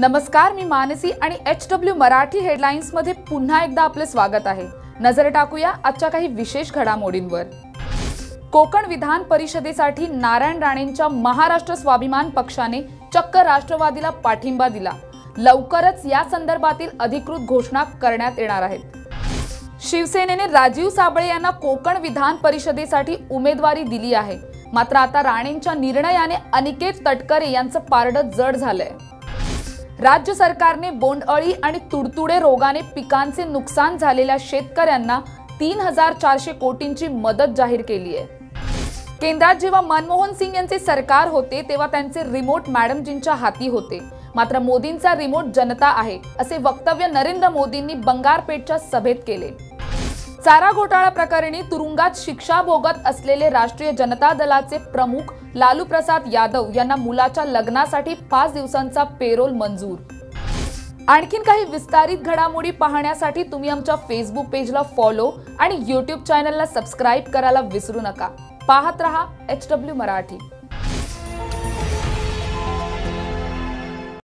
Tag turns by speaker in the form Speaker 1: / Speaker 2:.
Speaker 1: नमस्कार मी मानसी आणि H W Marathi हेडलाईन्समध्ये पुन्हा एकदा आपले स्वागत आहे. नजर टाकूया आजच्या काही विशेष घडामोडींवर. कोकण विधान परिषदेसाठी नारायण राणेंच्या महाराष्ट्र स्वाभिमान पक्षाने चक्क राष्ट्रवादीला पाठिंबा दिला. लवकरच या संदर्भातील अधिकृत घोषणा करण्यात येणार आहेत. शिवसेनेने राजीव साबळे यांना कोकण विधान परिषदेसाठी उमेदवारी दिली आहे. मात्र आता राणेंच्या निर्णयाने अनिकेत तटकरे यांचं पारडं जड झालंय. राज्य सरकारने बोंडअळी आणि तुडतुडे रोगाने पिकांचे नुकसान झालेल्या शेतकऱ्यांना तीन हजार चारशे कोटींची मदत जाहीर केली आहे. केंद्रात जेव्हा मनमोहन सिंग यांचे सरकार होते तेव्हा त्यांचे रिमोट मॅडमजींच्या हाती होते. मात्र मोदींचा रिमोट जनता आहे असे वक्तव्य नरेंद्र मोदींनी बंगारपेठच्या सभेत केले. चारा घोटाळा प्रकरणी तुरुंगात शिक्षा भोगत असलेले राष्ट्रीय जनता दलाचे प्रमुख लालू प्रसाद यादव यांना मुलाच्या लग्नासाठी पाच दिवसांचा पेरोल मंजूर. आणखीन काही विस्तारित घडामोडी पाहण्यासाठी तुम्ही आमच्या फेसबुक पेजला फॉलो आणि यूट्यूब चॅनलला सबस्क्राईब करायला विसरू नका. पाहत रहा एच डब्ल्यू मराठी.